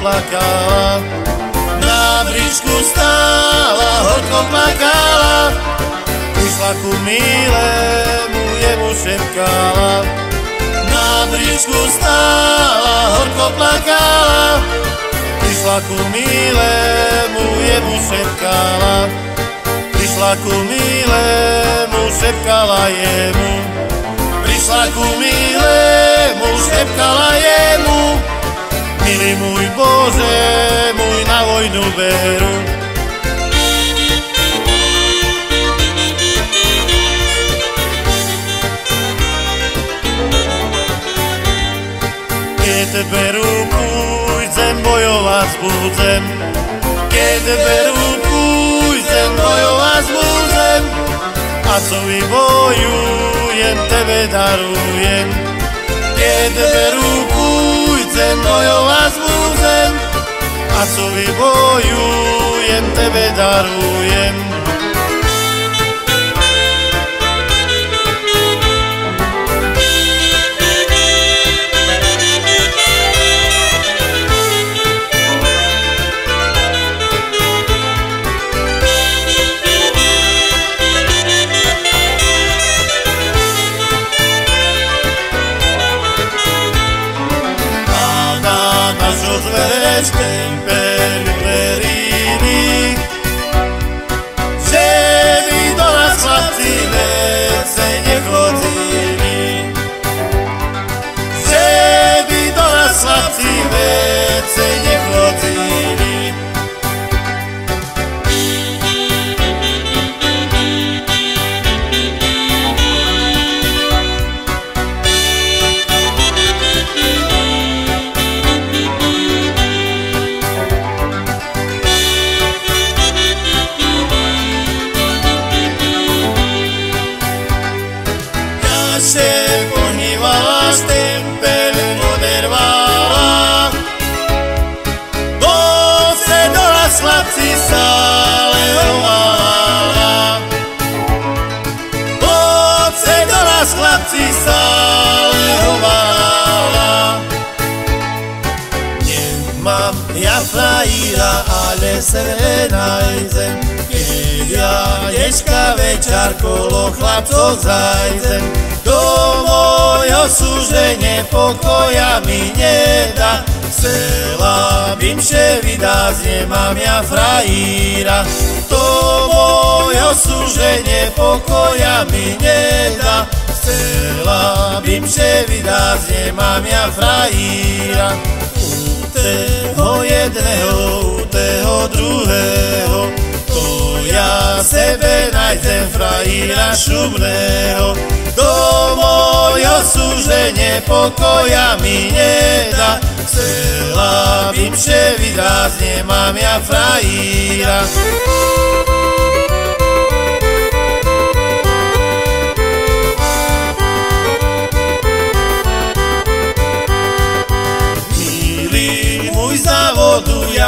plakala, na bričku stála, horko plakala, prišla ku milému, jemu šepkala. Na bričku stála, horko plakala, prišla ku milému, jemu šepkala. Prišla ku milému, šepkala jemu. Prišla ku milému, šepkala jemu. Milý môj Bože, môj na vojnu veru. Keď berú pôjdem bojovať budem, keď berú pôjdem bojovať budem, a co vybojujem, tebe darujem. Keď berú pôjdem bojovať budem, a co vybojujem, tebe darujem. Nás chlapci stále hovala. Nemám ja frajíra, ale se nájdem, keď ja dneska večer kolo chlapcov zajdem. Do mojho súženie pokoja mi nedá, Chcela bym się wydać, nie mam ja frajíra To moje służenie pokoja mi nie da Chcela bym się wydać, nie mam ja frajíra. U tego jednego, u tego drugiego To ja sebe najdę frajíra szumnego To moje służenie pokoja mi nie da Chcela bym się wydać, nie mam ja frajíra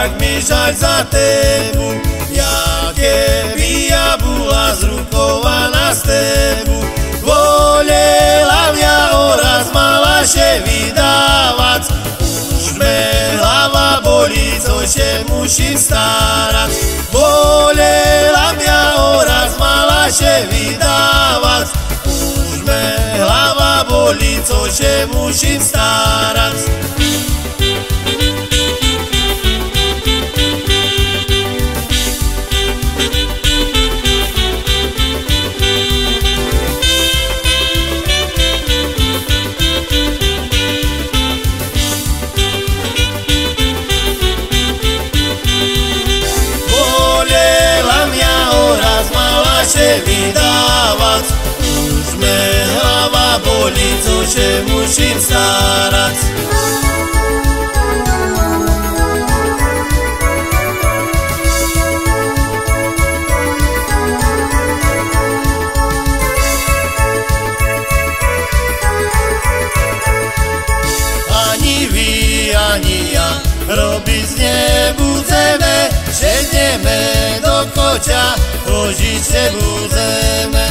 jak mi žaľ za tebu, jaké by ja bola zrukovaná z tebu. Volela mňa oraz mala się vydávať, už me hlava bolí, co się musím starať. Volela mňa oraz mala się vydávať, už me hlava bolí, co się musím starať. Mala się wydawać Już me hlava boli, co się musím starać Ani vy, ani ja robiť nebudeme Šedneme do koťa, chožiť nebudeme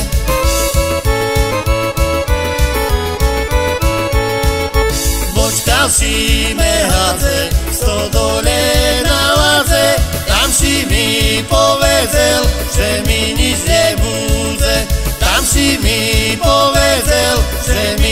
Bočka si me hadze, sto dole na ładze, tam si mi powiedział, że mi nic nie bude, tam si mi powiedział, że mi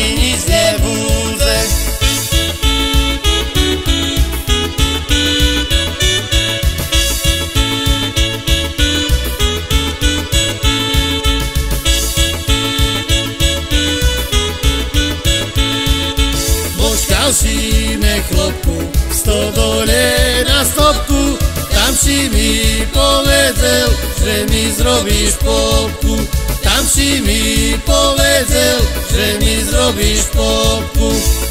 Bośkał si me chlopku, sto dole na stopku, tam si mi powiedział, że mi zrobisz popku, tam si mi powiedział, że mi zrobisz popku.